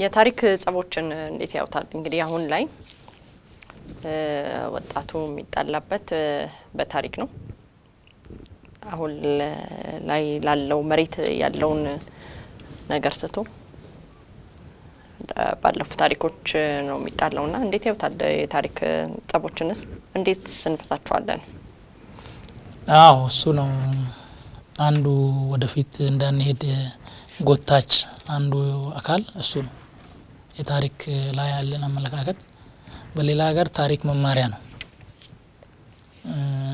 የታሪክ ጸቦችን እንዴት ያውታል? እንግዲህ አሁን ላይ ወጣቱ የሚጣላበት በታሪክ ነው። አሁን ላይ ላለው መሬት ያለውን ነገር ትቶ ባለፉ ታሪኮች ነው የሚጣለው ና እንዴት ያውታል? የታሪክ ጸቦችንስ እንዴት ስንፈታቸዋለን? አዎ እሱ ነው አንዱ ወደፊት እንዳንሄድ ጎታች አንዱ አካል እሱ ነው። የታሪክ ላይ ያለን አመለካከት በሌላ ሀገር ታሪክ መማሪያ ነው።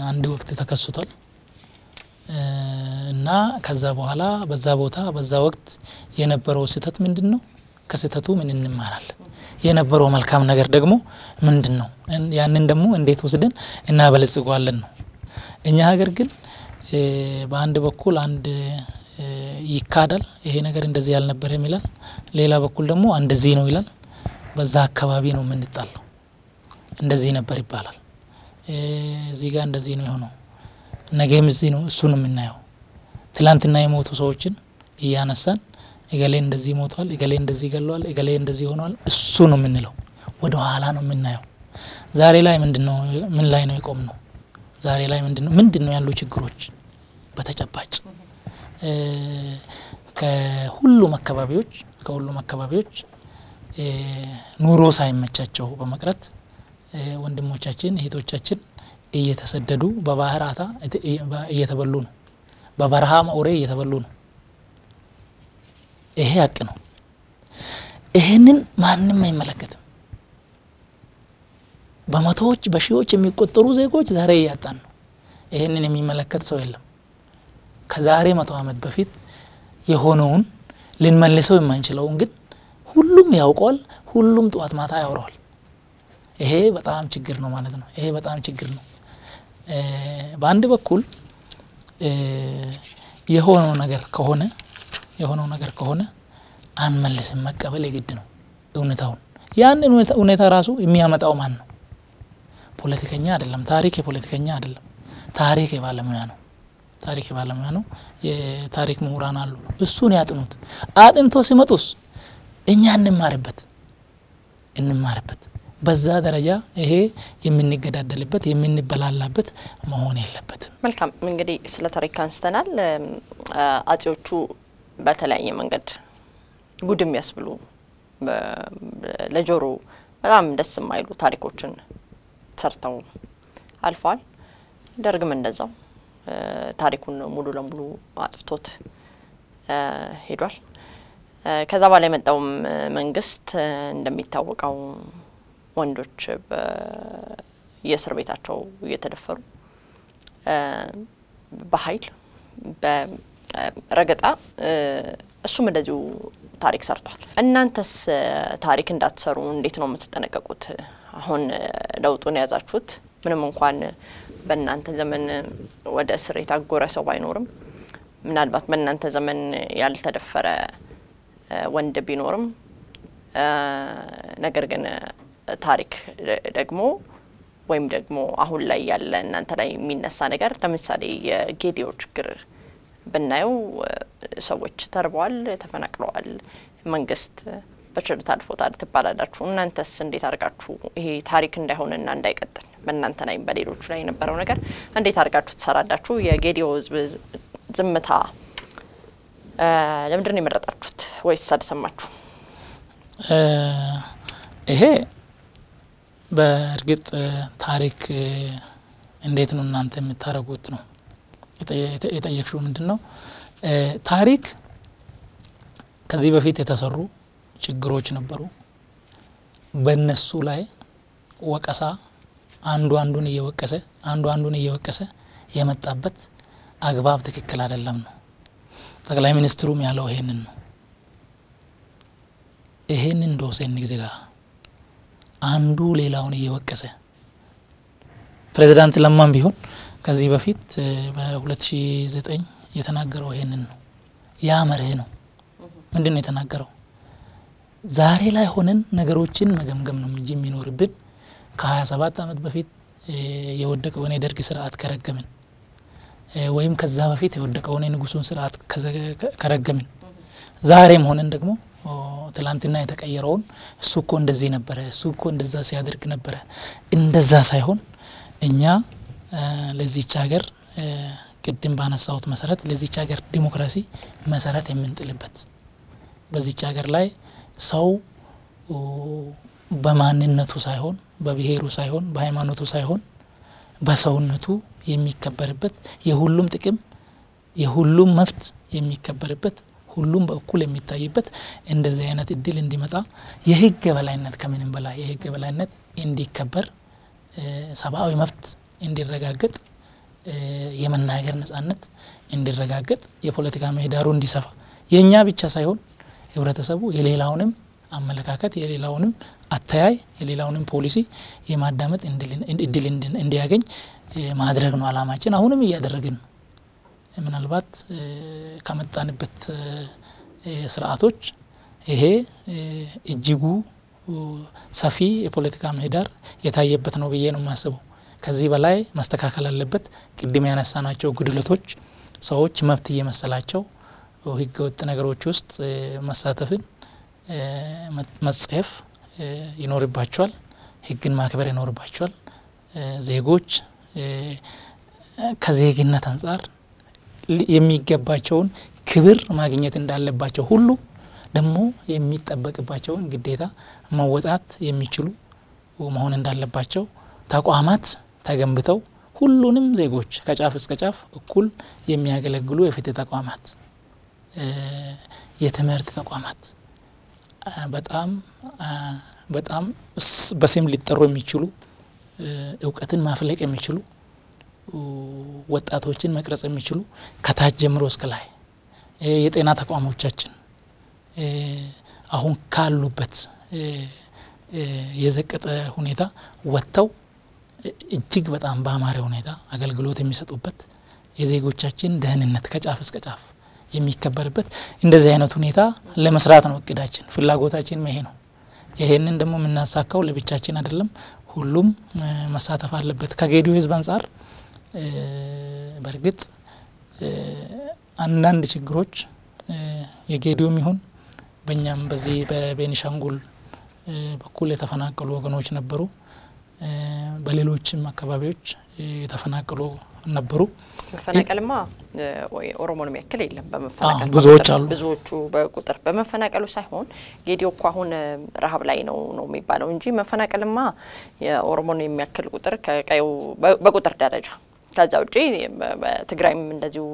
አንድ ወቅት ተከስቷል እና ከዛ በኋላ በዛ ቦታ በዛ ወቅት የነበረው ስህተት ምንድን ነው? ከስህተቱ ምን እንማራለን? የነበረው መልካም ነገር ደግሞ ምንድን ነው? ያንን ደግሞ እንዴት ወስደን እናበለጽገዋለን ነው። እኛ ሀገር ግን በአንድ በኩል አንድ ይካዳል፣ ይሄ ነገር እንደዚህ ያልነበረም ይላል። ሌላ በኩል ደግሞ እንደዚህ ነው ይላል። በዛ አካባቢ ነው የምንጣለው። እንደዚህ ነበር ይባላል። እዚህ ጋር እንደዚህ ነው የሆነው፣ ነገም እዚህ ነው እሱ ነው የምናየው። ትላንትና የሞቱ ሰዎችን እያነሳን እገሌ እንደዚህ ሞቷል፣ እገሌ እንደዚህ ገለዋል፣ እገሌ እንደዚህ ሆኗል፣ እሱ ነው የምንለው። ወደ ኋላ ነው የምናየው። ዛሬ ላይ ምንድን ነው ምን ላይ ነው የቆም ነው? ዛሬ ላይ ምንድን ነው ምንድን ነው ያሉ ችግሮች በተጨባጭ ከሁሉም አካባቢዎች ከሁሉም አካባቢዎች ኑሮ ሳይመቻቸው በመቅረት ወንድሞቻችን እህቶቻችን እየተሰደዱ በባህር አታ እየተበሉ ነው። በበረሃ መውሬ እየተበሉ ነው። ይሄ ሀቅ ነው። ይሄንን ማንም አይመለከትም። በመቶዎች በሺዎች የሚቆጠሩ ዜጎች ዛሬ እያጣን ነው። ይህንን የሚመለከት ሰው የለም። ከዛሬ መቶ ዓመት በፊት የሆነውን ልንመልሰው የማንችለውን ግን ሁሉም ያውቀዋል። ሁሉም ጠዋት ማታ ያወራዋል። ይሄ በጣም ችግር ነው ማለት ነው። ይሄ በጣም ችግር ነው። በአንድ በኩል የሆነው ነገር ከሆነ የሆነው ነገር ከሆነ አንመልስም፣ መቀበል የግድ ነው እውነታውን። ያንን እውነታ ራሱ የሚያመጣው ማን ነው? ፖለቲከኛ አይደለም። ታሪክ የፖለቲከኛ አይደለም። ታሪክ የባለሙያ ነው። ታሪክ የባለሙያ ነው። የታሪክ ምሁራን አሉ። እሱን ያጥኑት። አጥንቶ ሲመጡስ እኛ እንማርበት እንማርበት። በዛ ደረጃ ይሄ የምንገዳደልበት የምንበላላበት መሆን የለበትም። መልካም እንግዲህ ስለ ታሪክ አንስተናል። አጼዎቹ በተለያየ መንገድ ጉድ የሚያስብሉ ለጆሮ በጣም ደስ የማይሉ ታሪኮችን ሰርተው አልፈዋል። ደርግም እንደዛው ታሪኩን ሙሉ ለሙሉ አጥፍቶት ሄዷል። ከዛ በኋላ የመጣውም መንግስት እንደሚታወቀው ወንዶች በየእስር ቤታቸው እየተደፈሩ በኃይል በረገጣ እሱም እንደዚሁ ታሪክ ሰርቷል። እናንተስ ታሪክ እንዳትሰሩ እንዴት ነው የምትጠነቀቁት? አሁን ለውጡን የያዛችሁት ምንም እንኳን በእናንተ ዘመን ወደ እስር የታጎረ ሰው ባይኖርም ምናልባት በእናንተ ዘመን ያልተደፈረ ወንድ ቢኖርም ነገር ግን ታሪክ ደግሞ ወይም ደግሞ አሁን ላይ ያለ እናንተ ላይ የሚነሳ ነገር ለምሳሌ የጌዲዮ ችግር ብናየው ሰዎች ተርበዋል፣ ተፈናቅለዋል፣ መንግስት በችልታ አልፎታል ትባላላችሁ። እናንተስ እንዴት አድርጋችሁ ይሄ ታሪክ እንዳይሆንና እንዳይቀጥል በእናንተ ላይ በሌሎቹ ላይ የነበረው ነገር እንዴት አድርጋችሁ ትሰራላችሁ? የጌዲዮ ህዝብ ዝምታ ለምንድን ነው የመረጣችሁት? ወይስ አልሰማችሁ? ይሄ በእርግጥ ታሪክ እንዴት ነው እናንተ የምታደርጉት ነው የጠየቅሽው። ምንድን ነው ታሪክ ከዚህ በፊት የተሰሩ ችግሮች ነበሩ። በእነሱ ላይ ወቀሳ አንዱ አንዱን እየወቀሰ አንዱ አንዱን እየወቀሰ የመጣበት አግባብ ትክክል አይደለም ነው። ጠቅላይ ሚኒስትሩም ያለው ይሄንን ነው። ይሄንን ዶሴን ጊዜ አንዱ ሌላውን እየወቀሰ ፕሬዚዳንት ለማም ቢሆን ከዚህ በፊት በ2009 የተናገረው ይሄንን ነው። ያ መርህ ነው። ምንድን ነው የተናገረው? ዛሬ ላይ ሆነን ነገሮችን መገምገም ነው እንጂ የሚኖርብን ከ27 ዓመት በፊት የወደቀውን የደርግ ስርዓት ከረገምን። ወይም ከዛ በፊት የወደቀውን የንጉሱን ስርዓት ከረገምን። ዛሬም ሆነን ደግሞ ትላንትና የተቀየረውን እሱ እኮ እንደዚህ ነበረ፣ እሱ እኮ እንደዛ ሲያደርግ ነበረ፣ እንደዛ ሳይሆን እኛ ለዚች ሀገር ቅድም ባነሳሁት መሰረት ለዚች ሀገር ዲሞክራሲ መሰረት የምንጥልበት። በዚች ሀገር ላይ ሰው በማንነቱ ሳይሆን በብሔሩ ሳይሆን በሃይማኖቱ ሳይሆን በሰውነቱ የሚከበርበት የሁሉም ጥቅም የሁሉም መብት የሚከበርበት ሁሉም በእኩል የሚታይበት እንደዚህ አይነት እድል እንዲመጣ የህግ የበላይነት ከምንም በላይ የህግ የበላይነት እንዲከበር ሰብአዊ መብት እንዲረጋገጥ የመናገር ነጻነት እንዲረጋገጥ የፖለቲካ ምህዳሩ እንዲሰፋ የእኛ ብቻ ሳይሆን ህብረተሰቡ የሌላውንም አመለካከት የሌላውንም አተያይ የሌላውንም ፖሊሲ የማዳመጥ እድል እንዲያገኝ ማድረግ ነው አላማችን። አሁንም እያደረግን ምናልባት ከመጣንበት ስርዓቶች ይሄ እጅጉ ሰፊ የፖለቲካ ምህዳር የታየበት ነው ብዬ ነው የማስበው። ከዚህ በላይ መስተካከል አለበት። ቅድም ያነሳናቸው ጉድለቶች ሰዎች መብት እየመሰላቸው ህገ ወጥ ነገሮች ውስጥ መሳተፍን መጸየፍ ይኖርባቸዋል። ህግን ማክበር ይኖርባቸዋል። ዜጎች ከዜግነት አንጻር የሚገባቸውን ክብር ማግኘት እንዳለባቸው ሁሉ ደግሞ የሚጠበቅባቸውን ግዴታ መወጣት የሚችሉ መሆን እንዳለባቸው ተቋማት ተገንብተው ሁሉንም ዜጎች ከጫፍ እስከ ጫፍ እኩል የሚያገለግሉ የፍትህ ተቋማት፣ የትምህርት ተቋማት በጣም በጣም በስም ሊጠሩ የሚችሉ እውቀትን ማፍለቅ የሚችሉ ወጣቶችን መቅረጽ የሚችሉ ከታች ጀምሮ እስከ ላይ የጤና ተቋሞቻችን አሁን ካሉበት የዘቀጠ ሁኔታ ወጥተው እጅግ በጣም በአማረ ሁኔታ አገልግሎት የሚሰጡበት የዜጎቻችን ደህንነት ከጫፍ እስከ ጫፍ የሚከበርበት እንደዚህ አይነት ሁኔታ ለመስራት ነው እቅዳችን፣ ፍላጎታችን ይሄ ነው። ይሄንን ደግሞ የምናሳካው ለብቻችን አይደለም፣ ሁሉም መሳተፍ አለበት። ከጌዲዮ ህዝብ አንጻር በእርግጥ አንዳንድ ችግሮች የጌዲዮም ይሁን በእኛም በዚህ በቤኒሻንጉል በኩል የተፈናቀሉ ወገኖች ነበሩ። በሌሎችም አካባቢዎች የተፈናቀሉ ነበሩ። መፈናቀልማ ኦሮሞን የሚያክል የለም። በመፈናቀል ብዙዎች አሉ። ብዙዎቹ በቁጥር በመፈናቀሉ ሳይሆን ጌዲዮ እኮ አሁን ረሀብ ላይ ነው ነው የሚባለው እንጂ መፈናቀልማ የኦሮሞን የሚያክል ቁጥር ከቀዩ በቁጥር ደረጃ ከዛ ውጪ በትግራይም እንደዚሁ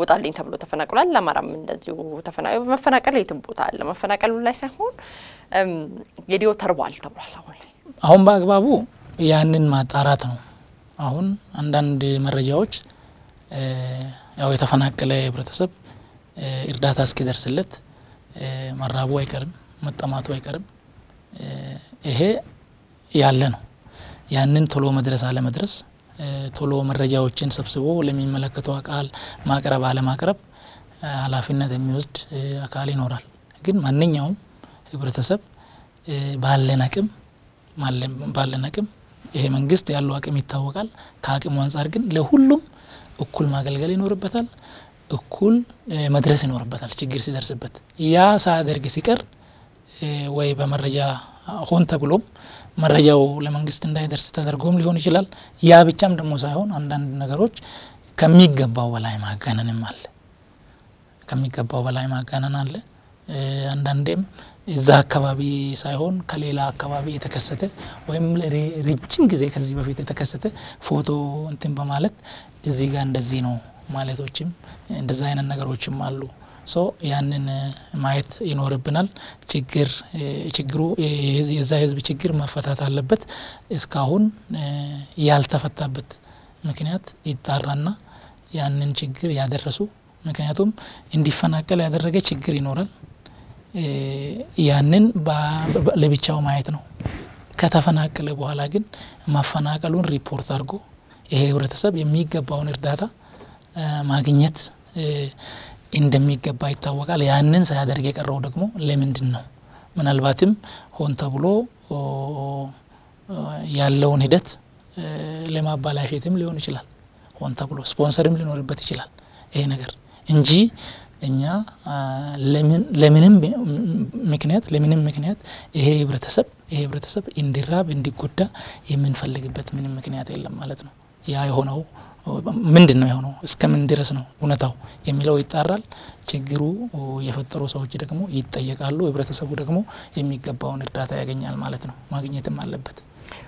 ውጣልኝ ተብሎ ተፈናቅሏል። ለአማራም እንደዚሁ መፈናቀል የትም ቦታ አለ። መፈናቀሉ ላይ ሳይሆን ጌዲዮ ተርቧል ተብሏል። አሁን አሁን በአግባቡ ያንን ማጣራት ነው። አሁን አንዳንድ መረጃዎች ያው የተፈናቀለ ህብረተሰብ እርዳታ እስኪደርስለት መራቡ አይቀርም፣ መጠማቱ አይቀርም። ይሄ ያለ ነው። ያንን ቶሎ መድረስ አለመድረስ ቶሎ መረጃዎችን ሰብስቦ ለሚመለከተው አካል ማቅረብ አለማቅረብ ኃላፊነት የሚወስድ አካል ይኖራል። ግን ማንኛውም ህብረተሰብ ባለን አቅም ባለን አቅም ይሄ መንግስት ያለው አቅም ይታወቃል። ከአቅሙ አንጻር ግን ለሁሉም እኩል ማገልገል ይኖርበታል። እኩል መድረስ ይኖርበታል። ችግር ሲደርስበት ያ ሳያደርግ ሲቀር ወይ በመረጃ ሆን ተብሎም መረጃው ለመንግስት እንዳይደርስ ተደርጎም ሊሆን ይችላል። ያ ብቻም ደግሞ ሳይሆን አንዳንድ ነገሮች ከሚገባው በላይ ማጋነንም አለ። ከሚገባው በላይ ማጋነን አለ። አንዳንዴም እዛ አካባቢ ሳይሆን ከሌላ አካባቢ የተከሰተ ወይም ረጅም ጊዜ ከዚህ በፊት የተከሰተ ፎቶ እንትን በማለት እዚህ ጋር እንደዚህ ነው ማለቶችም እንደዛ አይነት ነገሮችም አሉ። ሶ ያንን ማየት ይኖርብናል። ችግር ችግሩ የዛ ህዝብ ችግር መፈታት አለበት። እስካሁን ያልተፈታበት ምክንያት ይጣራና ያንን ችግር ያደረሱ ምክንያቱም እንዲፈናቀል ያደረገ ችግር ይኖራል። ያንን ለብቻው ማየት ነው። ከተፈናቀለ በኋላ ግን ማፈናቀሉን ሪፖርት አድርጎ ይሄ ህብረተሰብ የሚገባውን እርዳታ ማግኘት እንደሚገባ ይታወቃል። ያንን ሳያደርግ የቀረው ደግሞ ለምንድን ነው? ምናልባትም ሆን ተብሎ ያለውን ሂደት ለማባላሸትም ሊሆን ይችላል። ሆን ተብሎ ስፖንሰርም ሊኖርበት ይችላል ይሄ ነገር እንጂ እኛ ለምንም ምክንያት ለምንም ምክንያት ይሄ ህብረተሰብ ይሄ ህብረተሰብ እንዲራብ እንዲጎዳ የምንፈልግበት ምንም ምክንያት የለም ማለት ነው። ያ የሆነው ምንድን ነው የሆነው እስከምን ድረስ ነው እውነታው የሚለው ይጣራል። ችግሩ የፈጠሩ ሰዎች ደግሞ ይጠየቃሉ። ህብረተሰቡ ደግሞ የሚገባውን እርዳታ ያገኛል ማለት ነው። ማግኘትም አለበት።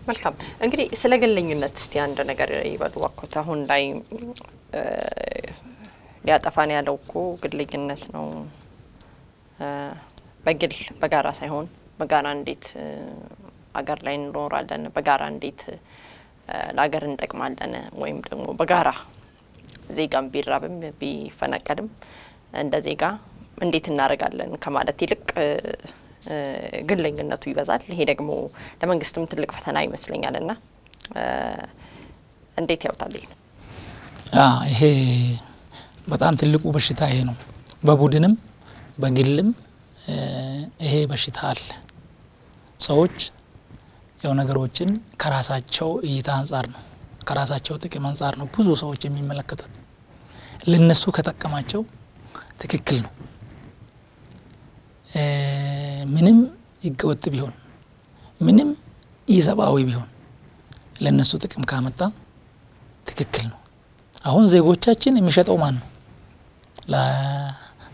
መልካም እንግዲህ ስለ ግለኝነት እስቲ አንድ ነገር ይበሉ አሁን ላይ ሊያጠፋን ያለው እኮ ግለኝነት ነው። በግል በጋራ ሳይሆን በጋራ እንዴት አገር ላይ እንኖራለን፣ በጋራ እንዴት ለሀገር እንጠቅማለን፣ ወይም ደግሞ በጋራ ዜጋም ቢራብም ቢፈናቀልም እንደ ዜጋ እንዴት እናደርጋለን ከማለት ይልቅ ግለኝነቱ ይበዛል። ይሄ ደግሞ ለመንግስትም ትልቅ ፈተና ይመስለኛል። እና እንዴት ያውታል? ይሄ በጣም ትልቁ በሽታ ይሄ ነው። በቡድንም በግልም ይሄ በሽታ አለ። ሰዎች ያው ነገሮችን ከራሳቸው እይታ አንጻር ነው ከራሳቸው ጥቅም አንጻር ነው ብዙ ሰዎች የሚመለከቱት። ለነሱ ከጠቀማቸው ትክክል ነው። ምንም ህገወጥ ቢሆን ምንም ኢሰብአዊ ቢሆን ለእነሱ ጥቅም ካመጣ ትክክል ነው። አሁን ዜጎቻችን የሚሸጠው ማን ነው?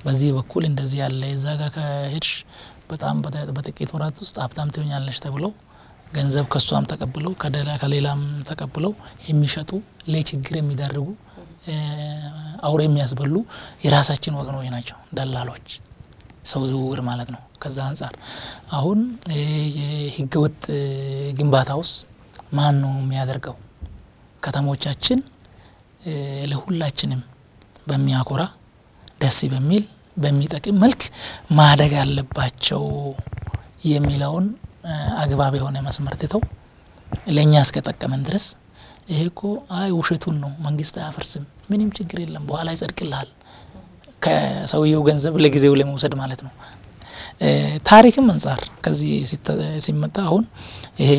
በዚህ በኩል እንደዚህ ያለ እዛ ጋር ከሄድሽ በጣም በጥቂት ወራት ውስጥ ሀብታም ትሆኛለሽ ተብለው ገንዘብ ከሷም ተቀብለው ከሌላም ተቀብለው የሚሸጡ ለችግር የሚዳርጉ አውሬ የሚያስበሉ የራሳችን ወገኖች ናቸው፣ ደላሎች፣ ሰው ዝውውር ማለት ነው። ከዛ አንጻር አሁን የህገወጥ ግንባታ ውስጥ ማን ነው የሚያደርገው? ከተሞቻችን ለሁላችንም በሚያኮራ ደስ በሚል በሚጠቅም መልክ ማደግ አለባቸው የሚለውን አግባብ የሆነ መስመር ትተው ለእኛ እስከጠቀመን ድረስ ይሄ እኮ አይ ውሸቱን ነው መንግስት አያፈርስም፣ ምንም ችግር የለም፣ በኋላ ይጸድቅልሃል ከሰውየው ገንዘብ ለጊዜው ለመውሰድ ማለት ነው። ታሪክም አንጻር ከዚህ ሲመጣ አሁን ይሄ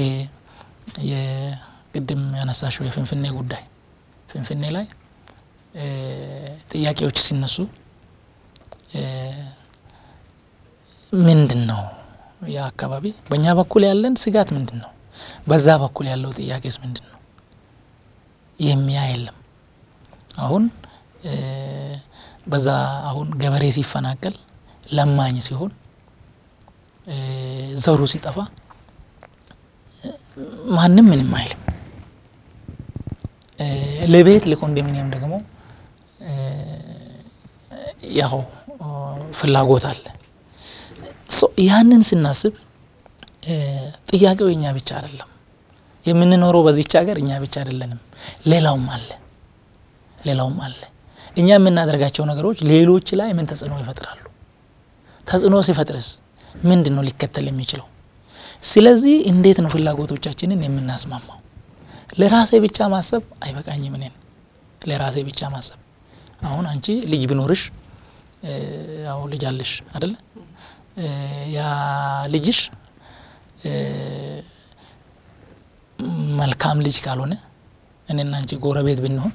የቅድም ያነሳሽው የፍንፍኔ ጉዳይ ፍንፍኔ ላይ ጥያቄዎች ሲነሱ ምንድን ነው ያ አካባቢ በእኛ በኩል ያለን ስጋት ምንድን ነው? በዛ በኩል ያለው ጥያቄስ ምንድን ነው? የሚያ የለም። አሁን በዛ አሁን ገበሬ ሲፈናቀል ለማኝ ሲሆን ዘሩ ሲጠፋ ማንም ምንም አይልም። ለቤት ለኮንዶሚኒየም ደግሞ ያው ፍላጎት አለ። ያንን ስናስብ ጥያቄው የኛ ብቻ አይደለም። የምንኖረው በዚች ሀገር እኛ ብቻ አይደለንም። ሌላውም አለ ሌላውም አለ። እኛ የምናደርጋቸው ነገሮች ሌሎች ላይ ምን ተጽዕኖ ይፈጥራሉ? ተጽዕኖ ሲፈጥርስ ምንድን ነው ሊከተል የሚችለው? ስለዚህ እንዴት ነው ፍላጎቶቻችንን የምናስማማው? ለራሴ ብቻ ማሰብ አይበቃኝም። እኔን ለራሴ ብቻ ማሰብ አሁን አንቺ ልጅ ቢኖርሽ ያው ልጅ አለሽ አደለ? ያ ልጅሽ መልካም ልጅ ካልሆነ እኔና አንቺ ጎረቤት ብንሆን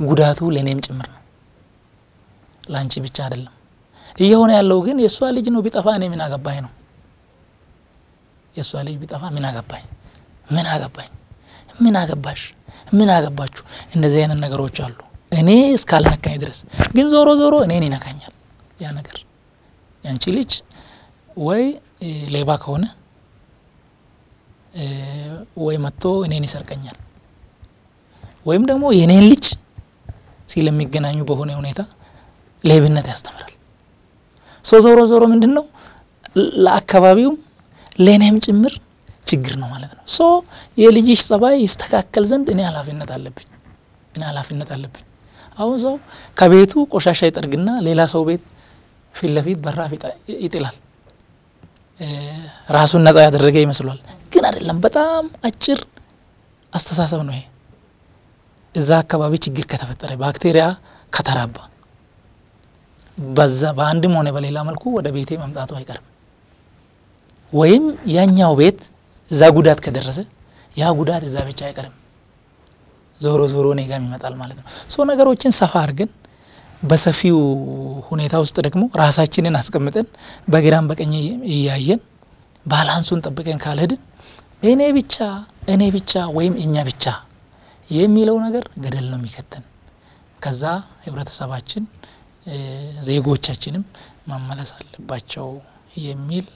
ጉዳቱ ለእኔም ጭምር ነው፣ ለአንቺ ብቻ አይደለም። እየሆነ ያለው ግን የእሷ ልጅ ነው ቢጠፋ እኔ ምን አገባኝ ነው። የእሷ ልጅ ቢጠፋ ምን አገባኝ፣ ምን አገባኝ፣ ምን አገባሽ፣ ምን አገባችሁ። እንደዚህ አይነት ነገሮች አሉ። እኔ እስካልነካኝ ድረስ ግን ዞሮ ዞሮ እኔን ይነካኛል ያ ነገር። ያንቺ ልጅ ወይ ሌባ ከሆነ ወይ መጥቶ እኔን ይሰርቀኛል ወይም ደግሞ የኔን ልጅ ስለሚገናኙ በሆነ ሁኔታ ሌብነት ያስተምራል። so ዞሮ ዞሮ ምንድን ነው ለአካባቢውም ለእኔም ጭምር ችግር ነው ማለት ነው። so የልጅሽ ጸባይ ይስተካከል ዘንድ እኔ ኃላፊነት አለብኝ እኔ ኃላፊነት አለብኝ። አሁን ሰው ከቤቱ ቆሻሻ ይጠርግና ሌላ ሰው ቤት ፊት ለፊት በራፍ ይጥላል። ራሱን ነጻ ያደረገ ይመስሏል፣ ግን አይደለም። በጣም አጭር አስተሳሰብ ነው ይሄ። እዛ አካባቢ ችግር ከተፈጠረ ባክቴሪያ ከተራባ በዛ በአንድም ሆነ በሌላ መልኩ ወደ ቤቴ መምጣቱ አይቀርም። ወይም ያኛው ቤት እዛ ጉዳት ከደረሰ ያ ጉዳት እዛ ብቻ አይቀርም፣ ዞሮ ዞሮ እኔ ጋም ይመጣል ማለት ነው። so ነገሮችን ሰፋ አድርገን በሰፊው ሁኔታ ውስጥ ደግሞ ራሳችንን አስቀምጠን በግራም በቀኝ እያየን balance ኡን ጠብቀን ካልሄድን እኔ ብቻ እኔ ብቻ ወይም እኛ ብቻ የሚለው ነገር ገደል ነው የሚከተን። ከዛ ህብረተሰባችን ዜጎቻችንም መመለስ አለባቸው የሚል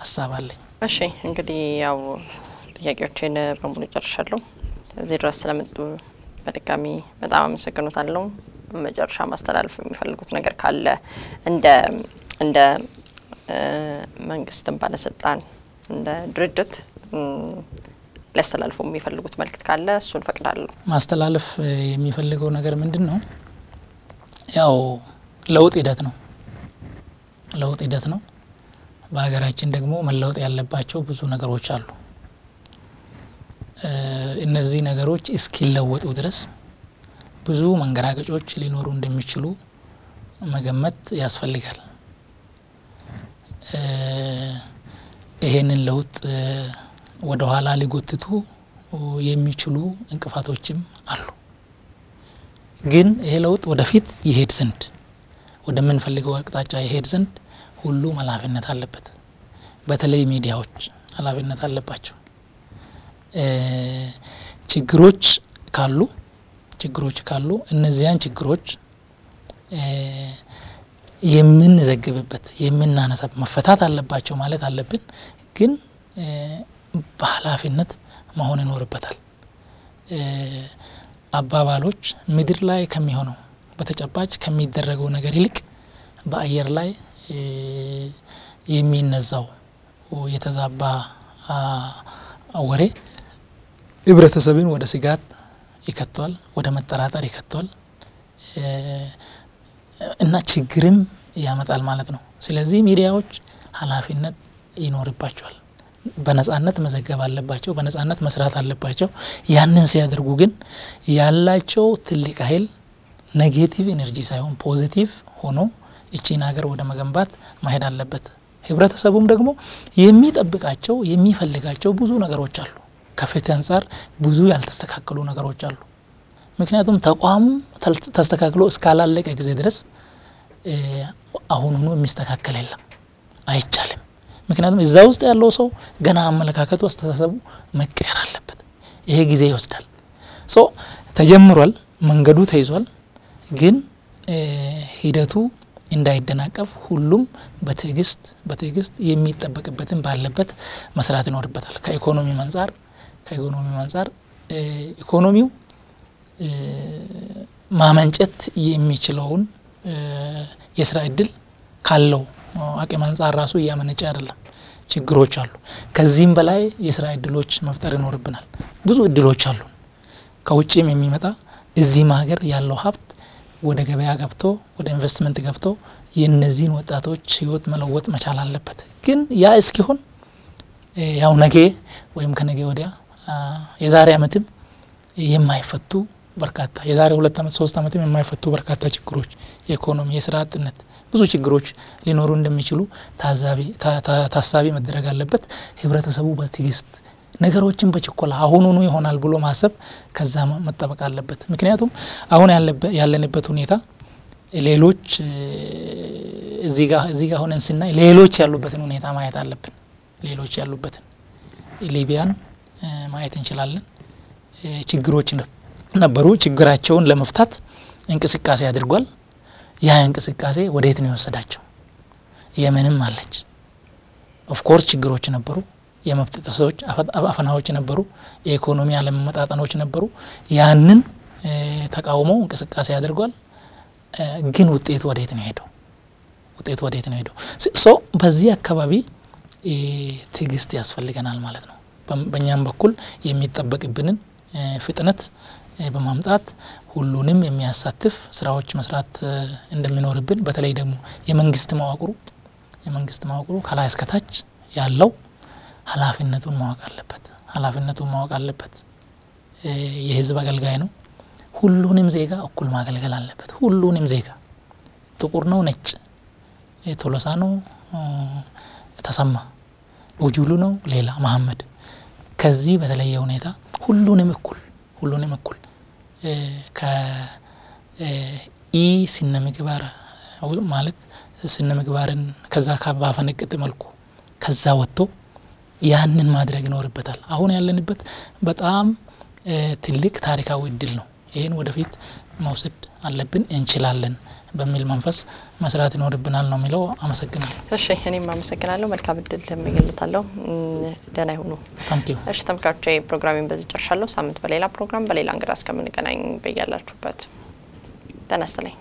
ሀሳብ አለኝ። እሺ እንግዲህ ያው ጥያቄዎችን በሙሉ ጨርሻለሁ። እዚህ ድረስ ስለመጡ በድጋሚ በጣም አመሰግኖታለሁ። መጨረሻ ማስተላለፍ የሚፈልጉት ነገር ካለ እንደ እንደ መንግስትም ባለስልጣን እንደ ድርጅት ሊያስተላልፉ የሚፈልጉት መልእክት ካለ እሱን ፈቅዳለሁ። ማስተላለፍ የሚፈልገው ነገር ምንድን ነው? ያው ለውጥ ሂደት ነው። ለውጥ ሂደት ነው። በሀገራችን ደግሞ መለወጥ ያለባቸው ብዙ ነገሮች አሉ። እነዚህ ነገሮች እስኪለወጡ ድረስ ብዙ መንገራገጮች ሊኖሩ እንደሚችሉ መገመት ያስፈልጋል። ይሄንን ለውጥ ወደ ኋላ ሊጎትቱ የሚችሉ እንቅፋቶችም አሉ። ግን ይሄ ለውጥ ወደፊት ይሄድ ዘንድ ወደምንፈልገው አቅጣጫ ይሄድ ዘንድ ሁሉም ኃላፊነት አለበት። በተለይ ሚዲያዎች ኃላፊነት አለባቸው። ችግሮች ካሉ ችግሮች ካሉ እነዚያን ችግሮች የምንዘግብበት የምናነሳ መፈታት አለባቸው ማለት አለብን። ግን በኃላፊነት መሆን ይኖርበታል። አባባሎች ምድር ላይ ከሚሆነው በተጨባጭ ከሚደረገው ነገር ይልቅ በአየር ላይ የሚነዛው የተዛባ ወሬ ህብረተሰብን ወደ ስጋት ይከቷል፣ ወደ መጠራጠር ይከቷል እና ችግርም ያመጣል ማለት ነው። ስለዚህ ሚዲያዎች ኃላፊነት ይኖርባቸዋል። በነጻነት መዘገብ አለባቸው። በነጻነት መስራት አለባቸው። ያንን ሲያደርጉ ግን ያላቸው ትልቅ ኃይል negative energy ሳይሆን positive ሆኖ እቺን ሀገር ወደ መገንባት ማሄድ አለበት። ህብረተሰቡም ደግሞ የሚጠብቃቸው የሚፈልጋቸው ብዙ ነገሮች አሉ። ከፍትህ አንጻር ብዙ ያልተስተካከሉ ነገሮች አሉ። ምክንያቱም ተቋሙ ተስተካክሎ እስካላለቀ ጊዜ ድረስ አሁኑኑ የሚስተካከል የለም፣ አይቻልም። ምክንያቱም እዛ ውስጥ ያለው ሰው ገና አመለካከቱ፣ አስተሳሰቡ መቀየር አለበት። ይሄ ጊዜ ይወስዳል። ሶ ተጀምሯል፣ መንገዱ ተይዟል። ግን ሂደቱ እንዳይደናቀፍ ሁሉም በትዕግስት በትዕግስት የሚጠበቅበትን ባለበት መስራት ይኖርበታል። ከኢኮኖሚ አንጻር ከኢኮኖሚ አንጻር ኢኮኖሚው ማመንጨት የሚችለውን የስራ እድል ካለው አቅም አንጻር ራሱ እያመነጨ አይደለም። ችግሮች አሉ። ከዚህም በላይ የስራ እድሎች መፍጠር ይኖርብናል። ብዙ እድሎች አሉ። ከውጭም የሚመጣ እዚህም ሀገር ያለው ሀብት ወደ ገበያ ገብቶ ወደ ኢንቨስትመንት ገብቶ የእነዚህን ወጣቶች ህይወት መለወጥ መቻል አለበት። ግን ያ እስኪሆን ያው ነገ ወይም ከነገ ወዲያ የዛሬ አመትም የማይፈቱ በርካታ የዛሬ ሁለት አመት ሶስት አመትም የማይፈቱ በርካታ ችግሮች የኢኮኖሚ፣ የስራ አጥነት ብዙ ችግሮች ሊኖሩ እንደሚችሉ ታሳቢ መደረግ አለበት። ህብረተሰቡ በትዕግስት ነገሮችን በችኮላ አሁኑኑ ይሆናል ብሎ ማሰብ ከዛ መጠበቅ አለበት። ምክንያቱም አሁን ያለንበት ሁኔታ ሌሎች እዚህ ሆነን ስናይ ሌሎች ያሉበትን ሁኔታ ማየት አለብን። ሌሎች ያሉበትን ሊቢያን ማየት እንችላለን። ችግሮች ነበሩ። ችግራቸውን ለመፍታት እንቅስቃሴ አድርጓል። ያ እንቅስቃሴ ወዴት ነው የወሰዳቸው? የመንም አለች። of course ችግሮች ነበሩ። የመብት ጥሰቶች፣ አፈናዎች ነበሩ። የኢኮኖሚ አለመመጣጠኖች ነበሩ። ያንን ተቃውሞ እንቅስቃሴ አድርጓል። ግን ውጤቱ ወዴት ነው ሄደው? ውጤቱ ወዴት ነው ሄደው? so በዚህ አካባቢ ትዕግስት ያስፈልገናል ማለት ነው። በእኛም በኩል የሚጠበቅብንን ፍጥነት በማምጣት ሁሉንም የሚያሳትፍ ስራዎች መስራት እንደሚኖርብን በተለይ ደግሞ የመንግስት መዋቅሩ የመንግስት መዋቅሩ ከላይ እስከታች ያለው ኃላፊነቱን ማወቅ አለበት። ኃላፊነቱን ማወቅ አለበት። የህዝብ አገልጋይ ነው። ሁሉንም ዜጋ እኩል ማገልገል አለበት። ሁሉንም ዜጋ ጥቁር ነው፣ ነጭ፣ ቶሎሳ ነው፣ ተሰማ፣ ኡጁሉ ነው፣ ሌላ መሀመድ ከዚህ በተለየ ሁኔታ ሁሉንም እኩል ሁሉንም እኩል ኢ ስነ ምግባር ማለት ስነ ምግባርን ከዛ ባፈነገጠ መልኩ ከዛ ወጥቶ ያንን ማድረግ ይኖርበታል። አሁን ያለንበት በጣም ትልቅ ታሪካዊ እድል ነው። ይህን ወደፊት መውሰድ አለብን፣ እንችላለን በሚል መንፈስ መስራት ይኖርብናል ነው የሚለው። አመሰግናለሁ። እሺ እኔም አመሰግናለሁ። መልካም እድል እመኝልዎታለሁ። ደህና ይሁኑ። እሺ ተመልካቾቼ ፕሮግራሜን በዚህ ጨርሻለሁ። ሳምንት በሌላ ፕሮግራም በሌላ እንግዳ እስከምንገናኝ በያላችሁበት ጤና ይስጥልኝ።